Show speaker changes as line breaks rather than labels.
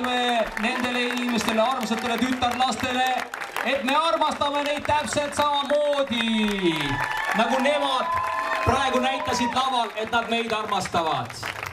näitame nendele inimestele, armsatele tütarlastele, et me armastame neid täpselt samamoodi nagu nemad praegu näitasid laval, et nad meid armastavad.